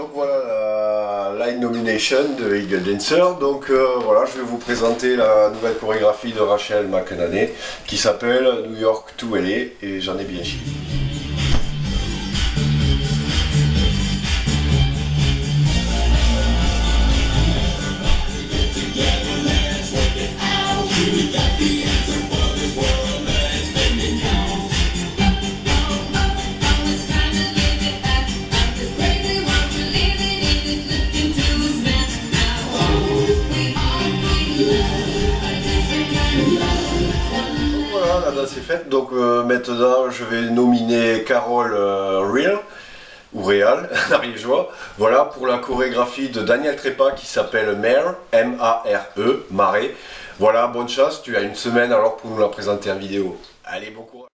Donc voilà la line nomination de Eagle Dancer. Donc euh, voilà, je vais vous présenter la nouvelle chorégraphie de Rachel McNaney qui s'appelle New York to LA et j'en ai bien chié. Voilà, la danse est faite. Donc euh, maintenant, je vais nominer Carole euh, Real ou Real, joie Voilà pour la chorégraphie de Daniel Trepa qui s'appelle Mare, M-A-R-E, Marée. Voilà, bonne chance. Tu as une semaine alors pour nous la présenter en vidéo. Allez, bon courage.